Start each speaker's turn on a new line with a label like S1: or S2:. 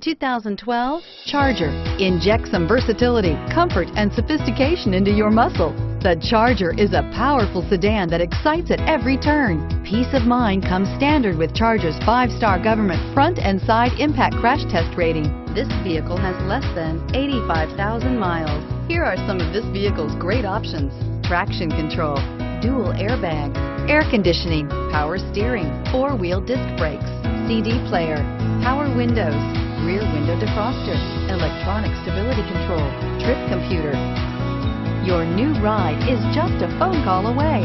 S1: 2012 Charger. Inject some versatility, comfort, and sophistication into your muscle. The Charger is a powerful sedan that excites at every turn. Peace of mind comes standard with Charger's five-star government front and side impact crash test rating. This vehicle has less than 85,000 miles. Here are some of this vehicle's great options. Traction control, dual airbags, air conditioning, power steering, four-wheel disc brakes, CD player, power windows, rear window defroster, electronic stability control, trip computer. Your new ride is just a phone call away.